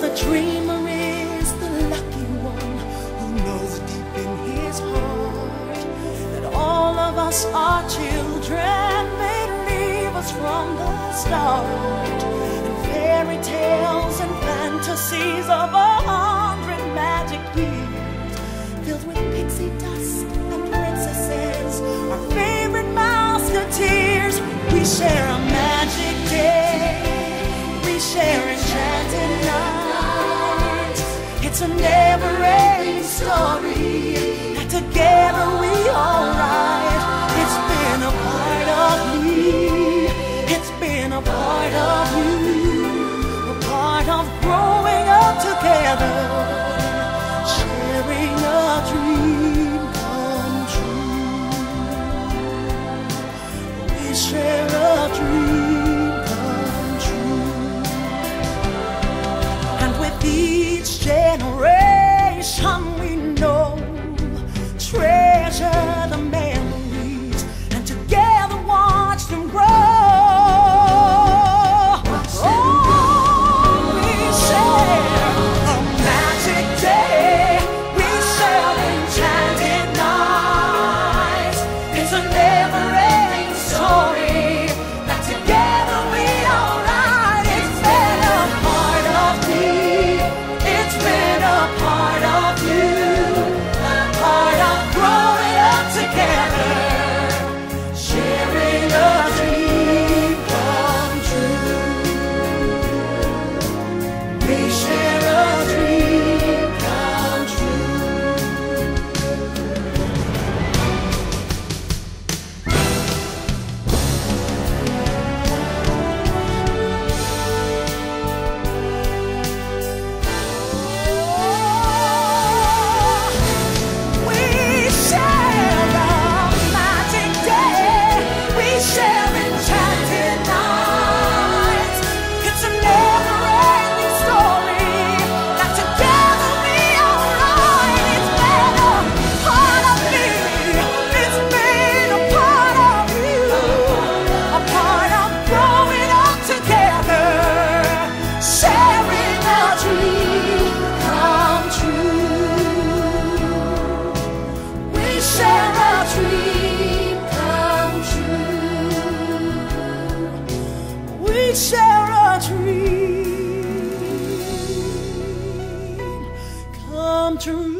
the dreamer is the lucky one who knows deep in his heart that all of us are children made leavers from the start. And fairy tales and fantasies of It's a never-ending story. Together we all rise. It's been a part of me. It's been a part of you. A part of growing up together. Sharing a dream come true. We share. we share a dream come true.